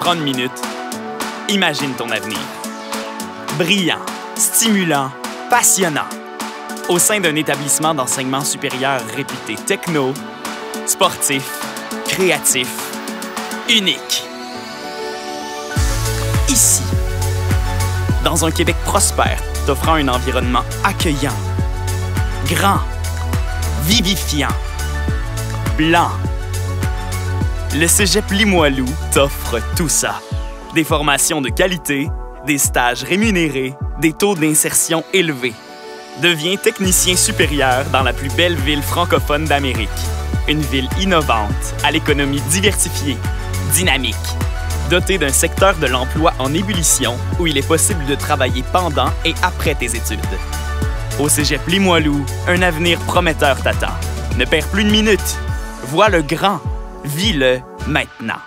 Prends une minute. Imagine ton avenir. Brillant, stimulant, passionnant. Au sein d'un établissement d'enseignement supérieur réputé techno, sportif, créatif, unique. Ici, dans un Québec prospère, t'offrant un environnement accueillant, grand, vivifiant, blanc. Le Cégep Limoilou t'offre tout ça. Des formations de qualité, des stages rémunérés, des taux d'insertion élevés. Deviens technicien supérieur dans la plus belle ville francophone d'Amérique. Une ville innovante, à l'économie diversifiée, dynamique, dotée d'un secteur de l'emploi en ébullition où il est possible de travailler pendant et après tes études. Au Cégep Limoilou, un avenir prometteur t'attend. Ne perds plus de minutes. Vois le grand. Vis-le maintenant.